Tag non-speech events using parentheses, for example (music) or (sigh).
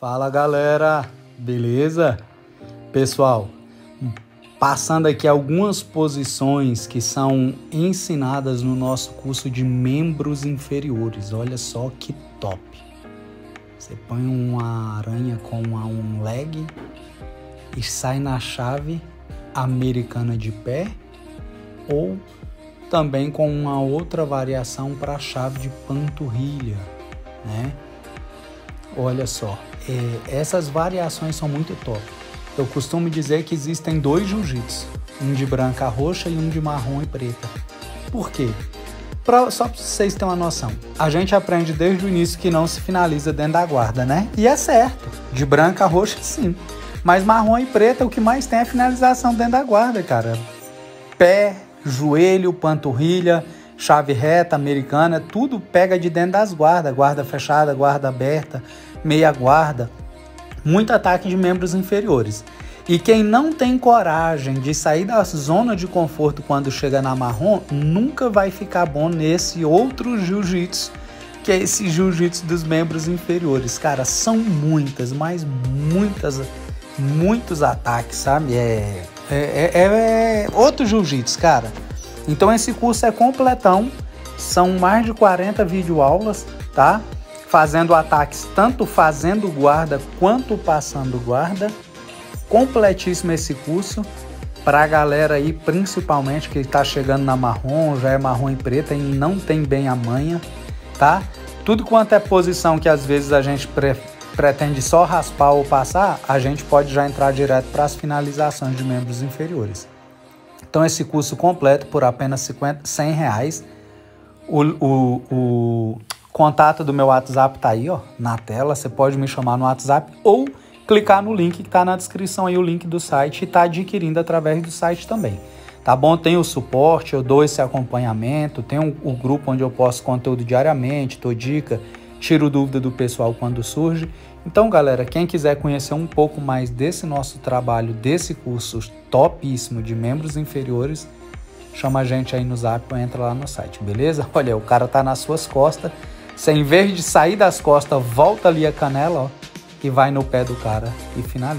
Fala galera, beleza? Pessoal, passando aqui algumas posições que são ensinadas no nosso curso de membros inferiores. Olha só que top! Você põe uma aranha com um leg e sai na chave americana de pé ou também com uma outra variação para a chave de panturrilha, né? Olha só, essas variações são muito top. Eu costumo dizer que existem dois jiu-jitsu, um de branca roxa e um de marrom e preta. Por quê? Pra, só para vocês terem uma noção. A gente aprende desde o início que não se finaliza dentro da guarda, né? E é certo. De branca roxa, sim. Mas marrom e preta, o que mais tem é finalização dentro da guarda, cara. Pé, joelho, panturrilha, chave reta, americana, tudo pega de dentro das guardas, guarda fechada, guarda aberta, meia guarda, muito ataque de membros inferiores. E quem não tem coragem de sair da zona de conforto quando chega na marrom, nunca vai ficar bom nesse outro jiu-jitsu, que é esse jiu-jitsu dos membros inferiores. Cara, são muitas, mas muitas, muitos ataques, sabe? É, é, é, é outro jiu-jitsu, cara. Então esse curso é completão, são mais de 40 videoaulas, tá? Fazendo ataques tanto fazendo guarda quanto passando guarda. Completíssimo esse curso para a galera aí, principalmente que está chegando na marrom, já é marrom e preta e não tem bem a manha, tá? Tudo quanto é posição que às vezes a gente pre pretende só raspar ou passar, a gente pode já entrar direto para as finalizações de membros inferiores. Então, esse curso completo por apenas 50, 100 reais. O, o, o contato do meu WhatsApp tá aí, ó, na tela. Você pode me chamar no WhatsApp ou clicar no link que tá na descrição aí, o link do site, e tá adquirindo através do site também. Tá bom? Tem o suporte, eu dou esse acompanhamento, tem o, o grupo onde eu posto conteúdo diariamente, dou dica, tiro dúvida do pessoal quando surge. Então, galera, quem quiser conhecer um pouco mais desse nosso trabalho, desse curso topíssimo de membros inferiores, chama a gente aí no zap ou entra lá no site, beleza? (laughs) Olha, o cara tá nas suas costas. Você, em vez de sair das costas, volta ali a canela, ó, e vai no pé do cara e finaliza.